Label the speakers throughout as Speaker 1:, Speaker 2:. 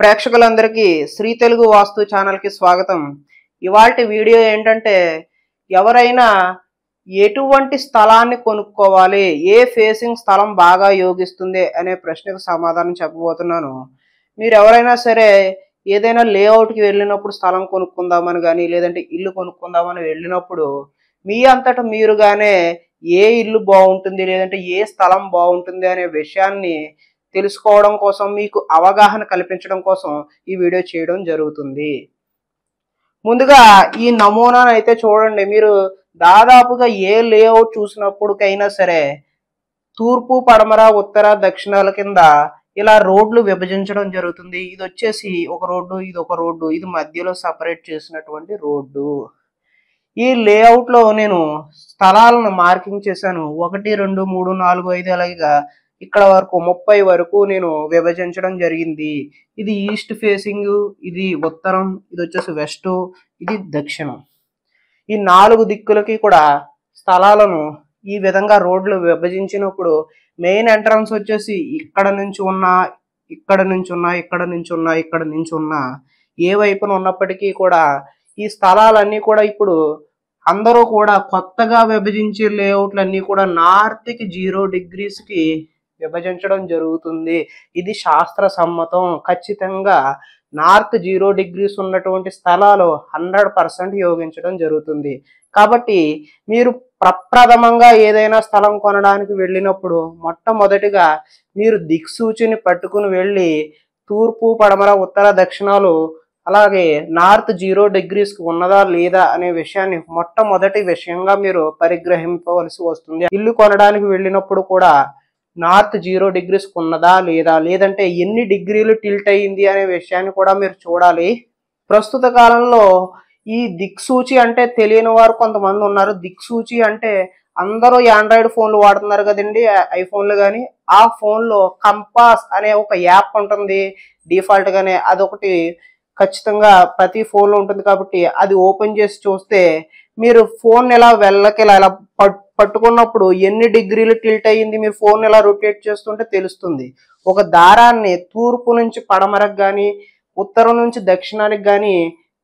Speaker 1: ప్రేక్షకులందరికీ శ్రీ తెలుగు వాస్తు ఛానల్కి స్వాగతం. ఇవాటి వీడియో ఏంటంటే ఎవరైనా ఎటువంటి స్థలాన్ని కొనుక్కోవాలి ఏ ఫేసింగ్ స్థలం బాగా యోగిస్తుంది అనే ప్రశ్నకు సమాధానం చెప్పబోతున్నాను. మీరు ఎవరైనా సరే ఏదైనా లేఅవుట్కి వెళ్ళినప్పుడు స్థలం కొనుక్కుందామని కానీ లేదంటే ఇల్లు కొనుక్కుందామని వెళ్ళినప్పుడు మీ అంతటా మీరుగానే ఏ ఇల్లు బాగుంటుంది లేదంటే ఏ స్థలం బాగుంటుంది అనే విషయాన్ని తెలుసుకోవడం కోసం మీకు అవగాహన కల్పించడం కోసం ఈ వీడియో చేయడం జరుగుతుంది. ముందుగా ఈ నమూనాను అయితే చూడండి. మీరు దాదాపుగా ఏ లేఅవుట్ చూసినప్పటికైనా సరే తూర్పు పడమర ఉత్తర దక్షిణాల కింద ఇలా రోడ్లు విభజించడం జరుగుతుంది. ఇది వచ్చేసి ఒక రోడ్డు ఇది ఒక రోడ్డు ఇది మధ్యలో సపరేట్ చేసినటువంటి రోడ్డు. ఈ లేఅవుట్లో నేను స్థలాలను మార్కింగ్ చేశాను. ఒకటి రెండు మూడు నాలుగు ఐదు అలాగే ఇక్కడ వరకు ముప్పై వరకు నేను విభజించడం జరిగింది. ఇది ఈస్ట్ ఫేసింగ్ ఇది ఉత్తరం ఇది వచ్చేసి వెస్ట్ ఇది దక్షిణం. ఈ నాలుగు దిక్కులకి కూడా స్థలాలను ఈ విధంగా రోడ్లు విభజించినప్పుడు మెయిన్ ఎంట్రన్స్ వచ్చేసి ఇక్కడ నుంచి ఉన్న ఇక్కడ నుంచి ఉన్న ఇక్కడ నుంచి ఉన్న ఇక్కడ నుంచి ఉన్న ఏ వైపున ఉన్నప్పటికీ కూడా ఈ స్థలాలన్నీ కూడా ఇప్పుడు అందరూ కూడా కొత్తగా విభజించే లేఅవుట్లన్నీ కూడా నార్త్కి జీరో డిగ్రీస్కి విభజించడం జరుగుతుంది. ఇది శాస్త్ర సమ్మతం. ఖచ్చితంగా నార్త్ జీరో డిగ్రీస్ ఉన్నటువంటి స్థలాలు హండ్రెడ్ పర్సెంట్ యోగించడం జరుగుతుంది. కాబట్టి మీరు ప్రప్రథమంగా ఏదైనా స్థలం కొనడానికి వెళ్ళినప్పుడు మొట్టమొదటిగా మీరు దిక్సూచిని పట్టుకుని వెళ్ళి తూర్పు పడమర ఉత్తర దక్షిణాలు అలాగే నార్త్ జీరో డిగ్రీస్కి ఉన్నదా లేదా అనే విషయాన్ని మొట్టమొదటి విషయంగా మీరు పరిగ్రహించవలసి వస్తుంది. ఇల్లు కొనడానికి వెళ్ళినప్పుడు కూడా నార్త్ జీరో డిగ్రీస్ ఉన్నదా లేదా? లేదంటే ఎన్ని డిగ్రీలు టిల్ట్ అయ్యింది అనే విషయాన్ని కూడా మీరు చూడాలి. ప్రస్తుత కాలంలో ఈ దిక్సూచి అంటే తెలియని వారు కొంతమంది ఉన్నారు. దిక్సూచి అంటే అందరూ ఆండ్రాయిడ్ ఫోన్లు వాడుతున్నారు కదండి ఐఫోన్లు కానీ ఆ ఫోన్లో కంపాస్ అనే ఒక యాప్ ఉంటుంది డిఫాల్ట్గానే. అదొకటి ఖచ్చితంగా ప్రతి ఫోన్లో ఉంటుంది కాబట్టి అది ఓపెన్ చేసి చూస్తే మీరు ఫోన్ ఎలా వెళ్ళకి ఇలా పట్- పట్టుకున్నప్పుడు ఎన్ని డిగ్రీలు టిల్ట్ అయ్యింది మీరు ఫోన్ ఎలా రొటేట్ చేస్తుంటే తెలుస్తుంది. ఒక దారాన్ని తూర్పు నుంచి పడమరకు కానీ ఉత్తరం నుంచి దక్షిణానికి కానీ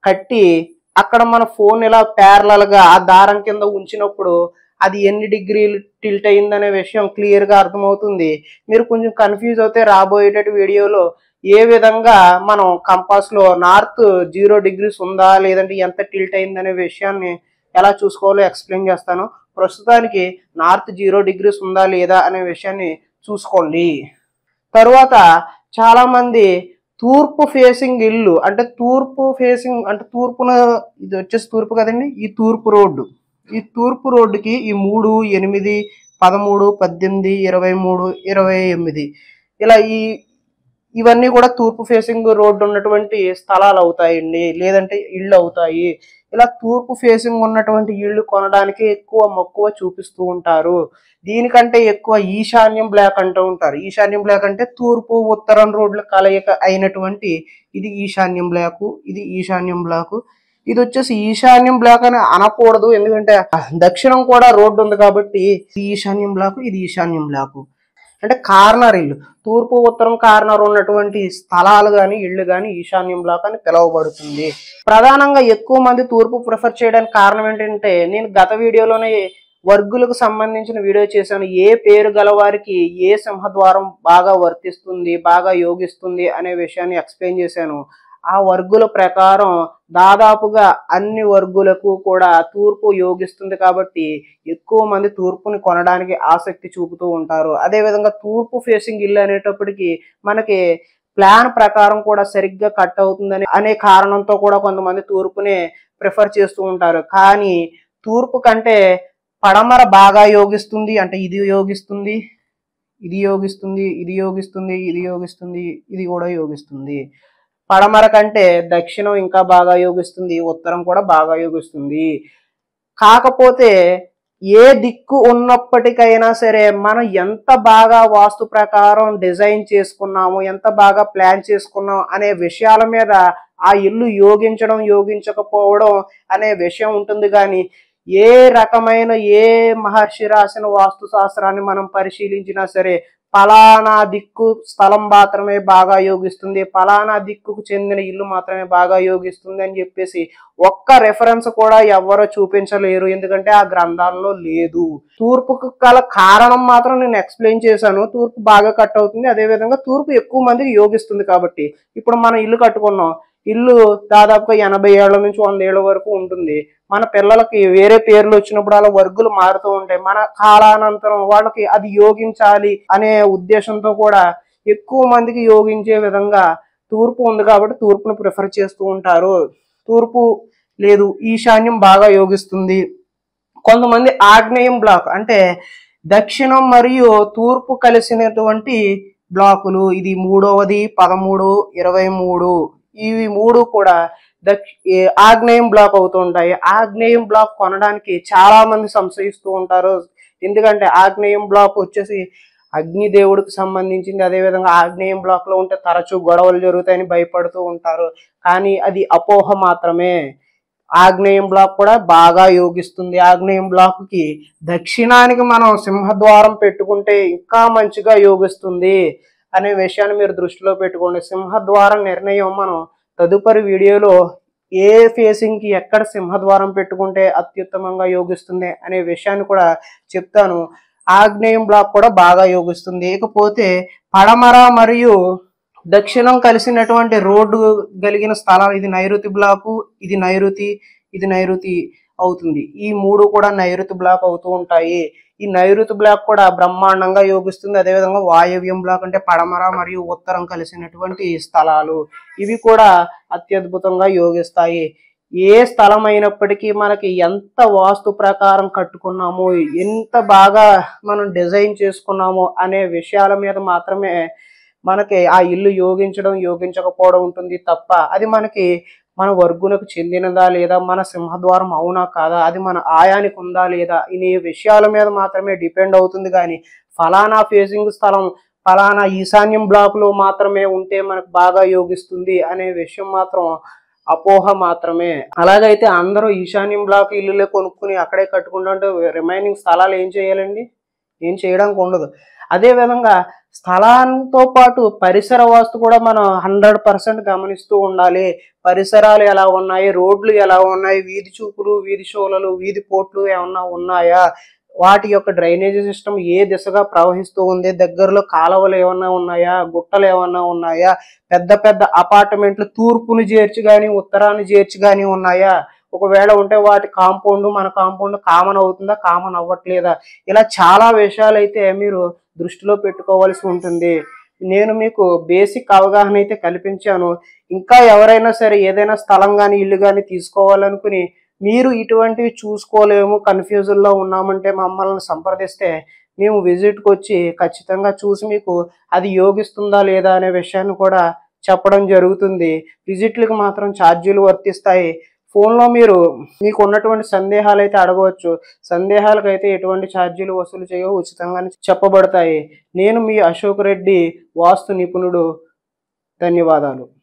Speaker 1: కట్టి అక్కడ మన ఫోన్ ఇలా parallel ఆ దారం కింద ఉంచినప్పుడు అది ఎన్ని డిగ్రీలు టిల్ట్ అయిందనే విషయం క్లియర్గా అర్థమవుతుంది. మీరు కొంచెం కన్ఫ్యూజ్ అవుతే రాబోయేటట్టు వీడియోలో ఏ విధంగా మనం కంపాస్లో నార్త్ జీరో డిగ్రీస్ ఉందా లేదంటే ఎంత టిల్ట్ అయిందనే విషయాన్ని ఎలా చూసుకోవాలో ఎక్స్ప్లెయిన్ చేస్తాను. ప్రస్తుతానికి నార్త్ జీరో డిగ్రీస్ ఉందా లేదా అనే విషయాన్ని చూసుకోండి. తరువాత చాలా మంది తూర్పు ఫేసింగ్ ఇల్లు అంటే తూర్పు ఫేసింగ్ అంటే తూర్పున ఇది వచ్చేసి తూర్పు కదండి ఈ తూర్పు రోడ్డు. ఈ తూర్పు రోడ్డుకి ఈ మూడు ఎనిమిది పదమూడు పద్దెనిమిది ఇరవై మూడు ఇరవై ఎనిమిది ఇలా ఈ ఇవన్నీ కూడా తూర్పు ఫేసింగ్ రోడ్డు ఉన్నటువంటి స్థలాలు అవుతాయండి లేదంటే ఇళ్ళు అవుతాయి. ఇలా తూర్పు ఫేసింగ్ ఉన్నటువంటి ఇళ్ళు కొనడానికి ఎక్కువ మక్కువ చూపిస్తూ ఉంటారు. దీనికంటే ఎక్కువ ఈశాన్యం బ్లాక్ అంటూ ఉంటారు. ఈశాన్యం బ్లాక్ అంటే తూర్పు ఉత్తరం రోడ్ల కలయిక అయినటువంటి ఇది ఈశాన్యం బ్లాక్ ఇది ఈశాన్యం బ్లాక్ ఇది వచ్చేసి ఈశాన్యం బ్లాక్ అని అనకూడదు. ఎందుకంటే దక్షిణం కూడా రోడ్డు ఉంది కాబట్టి ఈశాన్యం బ్లాక్ ఇది ఈశాన్యం బ్లాకు అంటే కార్నర్ ఇల్లు. తూర్పు ఉత్తరం కార్నర్ ఉన్నటువంటి స్థలాలు కానీ ఇళ్ళు కానీ ఈశాన్యం బ్లాక్ అని పిలువబడుతుంది. ప్రధానంగా ఎక్కువ మంది తూర్పు ప్రిఫర్ చేయడానికి కారణం ఏంటంటే నేను గత వీడియోలోనే వర్గులకు సంబంధించిన వీడియో చేశాను. ఏ పేరు గలవారికి ఏ సింహద్వారం బాగా వర్తిస్తుంది బాగా యోగిస్తుంది అనే విషయాన్ని ఎక్స్ప్లెయిన్ చేశాను. ఆ వర్గుల ప్రకారం దాదాపుగా అన్ని వర్గులకు కూడా తూర్పు యోగిస్తుంది కాబట్టి ఎక్కువ మంది తూర్పుని కొనడానికి ఆసక్తి చూపుతూ ఉంటారు. అదేవిధంగా తూర్పు ఫేసింగ్ ఇల్లు అనేటప్పటికీ మనకి ప్లాన్ ప్రకారం కూడా సరిగ్గా కట్ అవుతుందని అనే కారణంతో కూడా కొంతమంది తూర్పునే ప్రిఫర్ చేస్తూ ఉంటారు. కానీ తూర్పు కంటే పడమర బాగా యోగిస్తుంది అంటే ఇది యోగిస్తుంది ఇది యోగిస్తుంది ఇది యోగిస్తుంది ఇది యోగిస్తుంది ఇది కూడా యోగిస్తుంది. పడమర కంటే దక్షిణం ఇంకా బాగా యోగిస్తుంది ఉత్తరం కూడా బాగా యోగిస్తుంది. కాకపోతే ఏ దిక్కు ఉన్నప్పటికైనా సరే మనం ఎంత బాగా వాస్తు ప్రకారం డిజైన్ చేసుకున్నాము ఎంత బాగా ప్లాన్ చేసుకున్నాం అనే విషయాల మీద ఆ ఇల్లు యోగించడం యోగించకపోవడం అనే విషయం ఉంటుంది. కానీ ఏ రకమైన ఏ మహర్షి రాసిన వాస్తు శాస్త్రాన్ని మనం పరిశీలించినా సరే పలానా దిక్కు స్థలం మాత్రమే బాగా యోగిస్తుంది. పలానా దిక్కుకు చెందిన ఇల్లు మాత్రమే బాగా యోగిస్తుంది అని చెప్పేసి ఒక్క రెఫరెన్స్ కూడా ఎవరో చూపించలేరు. ఎందుకంటే ఆ గ్రంథాల్లో లేదు. తూర్పుకు గల కారణం మాత్రం నేను ఎక్స్ప్లెయిన్ చేశాను. తూర్పు బాగా కట్ అవుతుంది. అదే విధంగా తూర్పు ఎక్కువ మందికి యోగిస్తుంది కాబట్టి. ఇప్పుడు మనం ఇల్లు కట్టుకున్నాం. ఇల్లు దాదాపుగా ఎనభై ఏళ్ళ నుంచి వంద ఏళ్ళ వరకు ఉంటుంది. మన పిల్లలకి వేరే పేర్లు వచ్చినప్పుడు అలా వర్గులు మారుతూ ఉంటాయి. మన కాలానంతరం వాళ్ళకి అది యోగించాలి అనే ఉద్దేశంతో కూడా ఎక్కువ మందికి యోగించే విధంగా తూర్పు ఉంది కాబట్టి తూర్పును ప్రిఫర్ చేస్తూ ఉంటారు. తూర్పు లేదు ఈశాన్యం బాగా యోగిస్తుంది. కొంతమంది ఆగ్నేయం బ్లాక్ అంటే దక్షిణం మరియు తూర్పు కలిసినటువంటి బ్లాకులు. ఇది మూడవది పదమూడు ఇరవై మూడు. ఇవి మూడు కూడా దక్ష ఆగ్నేయం బ్లాక్ అవుతూ ఉంటాయి. ఆగ్నేయం బ్లాక్ కొనడానికి చాలా మంది సంశయిస్తూ ఉంటారు. ఎందుకంటే ఆగ్నేయం బ్లాక్ వచ్చేసి అగ్నిదేవుడికి సంబంధించింది. అదేవిధంగా ఆగ్నేయం బ్లాక్లో ఉంటే తరచూ గొడవలు జరుగుతాయని భయపడుతూ ఉంటారు. కానీ అది అపోహ మాత్రమే. ఆగ్నేయం బ్లాక్ కూడా బాగా యోగిస్తుంది. ఆగ్నేయం బ్లాక్కి దక్షిణానికి మనం సింహద్వారం పెట్టుకుంటే ఇంకా మంచిగా యోగిస్తుంది. అనే విషయాన్ని మీరు దృష్టిలో పెట్టుకోండి. సింహద్వారం నిర్ణయం మనం తదుపరి వీడియోలో ఏ ఫేసింగ్కి ఎక్కడ సింహద్వారం పెట్టుకుంటే అత్యుత్తమంగా యోగిస్తుంది అనే విషయాన్ని కూడా చెప్తాను. ఆగ్నేయం బ్లాక్ కూడా బాగా యోగిస్తుంది. ఇకపోతే పడమర మరియు దక్షిణం కలిసినటువంటి రోడ్డు కలిగిన స్థలాలు ఇది నైరుతి బ్లాకు ఇది నైరుతి ఇది నైరుతి అవుతుంది. ఈ మూడు కూడా నైరుతి బ్లాక్ అవుతూ ఉంటాయి. ఈ నైరుతి బ్లాక్ కూడా బ్రహ్మాండంగా యోగిస్తుంది. అదేవిధంగా వాయవ్యం బ్లాక్ అంటే పడమర మరియు ఉత్తరం కలిసినటువంటి స్థలాలు. ఇవి కూడా అత్యద్భుతంగా యోగిస్తాయి. ఏ స్థలం అయినప్పటికీ మనకి ఎంత వాస్తు ప్రకారం కట్టుకున్నాము ఎంత బాగా మనం డిజైన్ చేసుకున్నాము అనే విషయాల మీద మాత్రమే మనకి ఆ ఇల్లు యోగించడం యోగించకపోవడం ఉంటుంది తప్ప అది మనకి మన వర్గునకు చెందినదా లేదా మన సింహద్వారం అవునా కాదా? అది మన ఆయానికి ఉందా లేదా? ఇనే విషయాల మీద మాత్రమే డిపెండ్ అవుతుంది కానీ ఫలానా ఫేసింగ్ స్థలం ఫలానా ఈశాన్యం బ్లాక్లో మాత్రమే ఉంటే మనకు బాగా యోగిస్తుంది అనే విషయం మాత్రం అపోహ మాత్రమే. అలాగైతే అందరూ ఈశాన్యం బ్లాక్ ఇల్లులే కొనుక్కుని అక్కడే కట్టుకుంటుంటే రిమైనింగ్ స్థలాలు ఏం చేయాలండి? ఏం చేయడానికి ఉండదు. అదేవిధంగా స్థలంతో పాటు పరిసర వాస్తు కూడా మనం హండ్రెడ్ పర్సెంట్ గమనిస్తూ ఉండాలి. పరిసరాలు ఎలా ఉన్నాయి? రోడ్లు ఎలా ఉన్నాయి? వీధి చూపులు వీధి షోలలు వీధి పోట్లు ఏమన్నా ఉన్నాయా? వాటి యొక్క డ్రైనేజీ సిస్టమ్ ఏ దిశగా ప్రవహిస్తూ ఉంది? దగ్గరలో కాలువలు ఏమన్నా ఉన్నాయా? గుట్టలు ఏమన్నా ఉన్నాయా? పెద్ద పెద్ద అపార్ట్మెంట్లు తూర్పును చేర్చి కానీ ఉత్తరాన్ని చేర్చి కానీ ఉన్నాయా? ఒకవేళ ఉంటే వాటి కాంపౌండ్ మన కాంపౌండ్ కామన్ అవుతుందా కామన్ అవ్వట్లేదా? ఇలా చాలా విషయాలు అయితే మీరు దృష్టిలో పెట్టుకోవాల్సి ఉంటుంది. నేను మీకు బేసిక్ అవగాహన అయితే కల్పించాను. ఇంకా ఎవరైనా సరే ఏదైనా స్థలం కానీ ఇల్లు కానీ తీసుకోవాలనుకుని మీరు ఇటువంటివి చూసుకోలేము కన్ఫ్యూజన్లో ఉన్నామంటే మమ్మల్ని సంప్రదిస్తే మేము విజిట్కి వచ్చి ఖచ్చితంగా చూసి మీకు అది యోగిస్తుందా లేదా అనే విషయాన్ని కూడా చెప్పడం జరుగుతుంది. విజిట్లకు మాత్రం ఛార్జీలు వర్తిస్తాయి. ఫోన్లో మీరు మీకు ఉన్నటువంటి సందేహాలు అయితే అడగవచ్చు. సందేహాలకు అయితే ఎటువంటి ఛార్జీలు వసూలు చేయవు ఉచితంగానే చెప్పబడతాయి. నేను మీ అశోక్ రెడ్డి వాస్తు నిపుణుడు. ధన్యవాదాలు.